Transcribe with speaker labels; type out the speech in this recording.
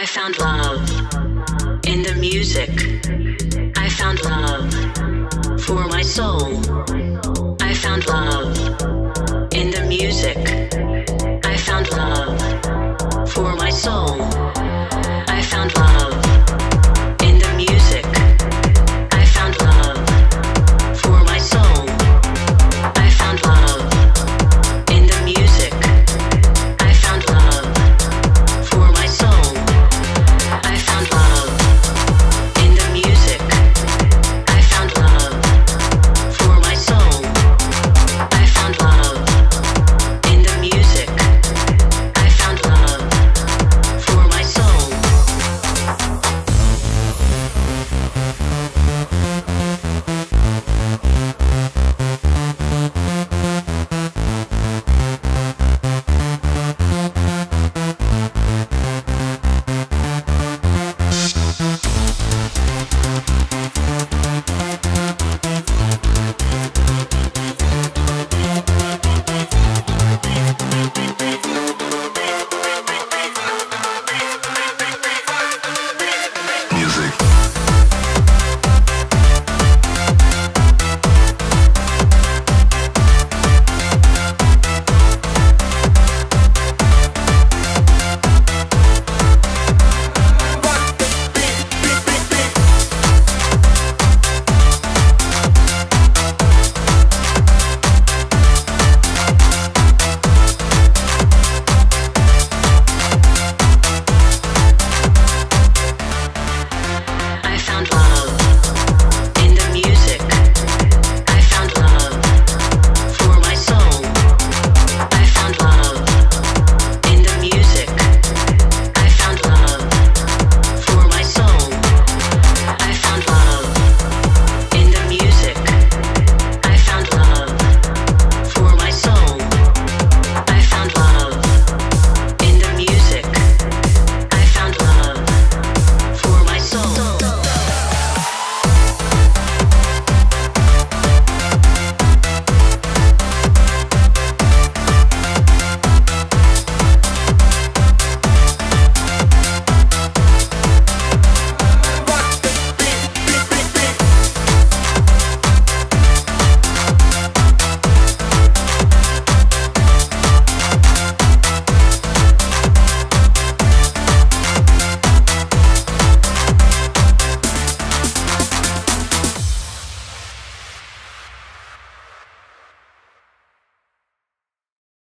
Speaker 1: I found love in the music. I found love for my soul. I found love